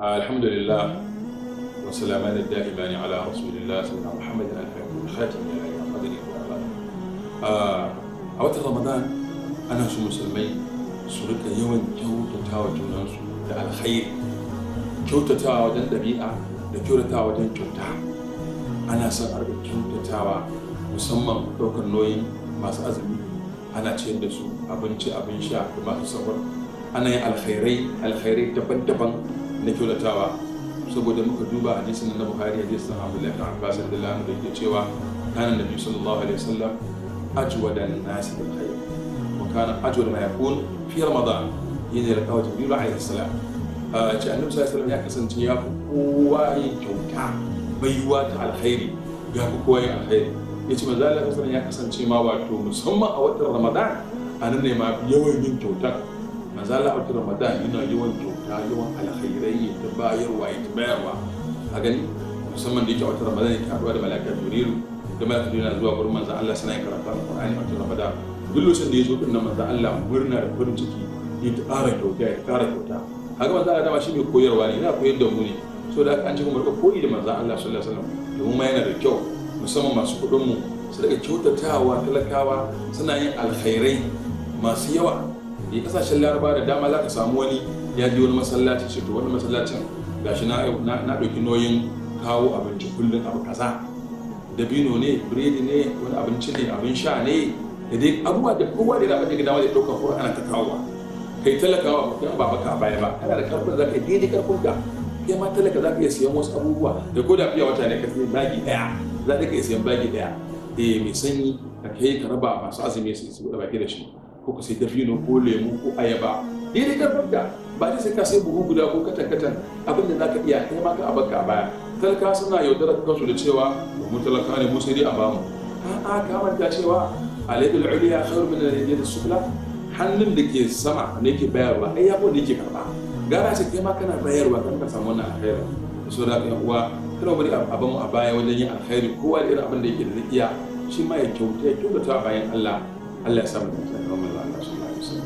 الحمد لله والسلامان الدائمان على رسول الله سيدنا محمد الخاتم الى محمد a watan ramadan ana su musulmai su rika yawan kyautatawa junansu da alkhairi kyautatawa wajen ɗabi'a da kyautatawa wajen kyauta ana son a rika kyautatawa musamman ɗaukar nauyin masu azumi ana ciyar da su abinci abin sha da masu safar ana yin alkhairai alkhairai daban-daban na kyautatawa saboda muka duba hadisin na buhari hadisin abdullahi ibn abbas radiyallahu anhu da yake cewa kana nabi sallallahu alaihi wasallam ajwada an-nas bil khair wa kana ajwada ma yakun fi ramadan yana da kawo jibril alaihi salam a ce annabi sallallahu alaihi wasallam ya kasance ya fi kowa yin kyauta baiwa ta alkhairi ya fi kowa yin alkhairi ya ce manzo Allah ya kasance ma wato musamman a watan ramadan a nan ne ma yawan yin kyauta manzo Allah a watan ramadan yana yawan kyauta yawan alkhairai da bayarwa ya bayarwa. A gani? Musamman da yake a watan ramadan yake haɗuwa da malakar jibrilu da malakar jibrilu na zuwa gurin manzo Allah suna yin karatu alqur'ani a watan ramadan. Duk lokacin da ya zo ɗin nan manzo Allah murna da farin ciki ya ƙara kyauta ya ƙara kyauta. Haka manzo Allah dama shi mai koyarwa ne yana koyar da mu ne. So da an ci kuma riƙa koyi da manzo Allah sallallahu alaihi wasallam domin ma yana da kyau musamman masu kuɗin mu su daga kyautatawa talakawa suna yin alkhairai masu yawa. A ƙasashen laraba da dama za ka samu wani ya je wani masallaci ce to wani masallacin gashi na na ɗauki nauyin kawo abinci kullum abu kaza. Dabino ne biredi ne wani abinci ne abin sha ne da dai abubuwa da kowa da ya ga dama da ɗaukar kuma ana ta kawowa. Kai talakawa ba kai ba baka baya ba kana da ƙarfin za ka yi daidai ƙarfin ka. Kai ma talaka za ka iya siyan wasu abubuwa da ko da fiye wata ne ka siyan bagi ɗaya za ka iya siyan bagi ɗaya. Eh mai sanyi ka kai ka raba masu azumi su su baki da shi. Ko ka sai dafino ko lemu ko ayaba. Daidai ƙarfin ka ba sai ka sai buhu guda ko katan katan abin da za ka iya kai ma ka abaka baya. Talaka suna yaudarar kansu da cewa mu talaka ne mu sai dai a ba mu a'a ka manta cewa alaidul uliya khairu min alaidil sufla hannun da ke sama ne ke bayarwa ai ya da yake karɓa gara ce kai ma kana bayarwa kan ka samu wannan alkhairi so da yan uwa kana bari abin a baya wajen yin alkhairi kowa da irin abin da yake da iya shi ma ya kyauta ya kyautata bayan Allah. Allah ya samu da Allah alaihi wasallam